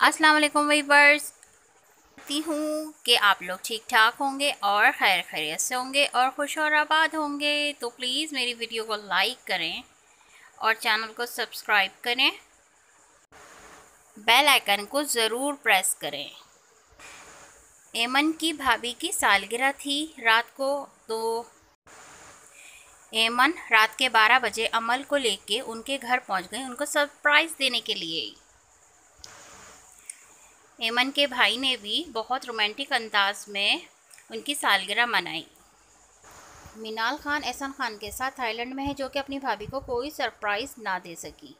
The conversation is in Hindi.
अस्सलाम वालेकुम वीवर्स हूँ कि आप लोग ठीक ठाक होंगे और खैर खैरियत से होंगे और खुश और आबाद होंगे। तो प्लीज़ मेरी वीडियो को लाइक करें और चैनल को सब्सक्राइब करें। बेल आइकन को ज़रूर प्रेस करें। एमन की भाभी की सालगिरह थी रात को तो एमन रात के 12 बजे अमल को लेके उनके घर पहुँच गई उनको सरप्राइज़ देने के लिए। एमन के भाई ने भी बहुत रोमांटिक अंदाज में उनकी सालगिरह मनाई। मिनाल खान, एहसन खान के साथ थाईलैंड में है, जो कि अपनी भाभी को कोई सरप्राइज़ ना दे सकी।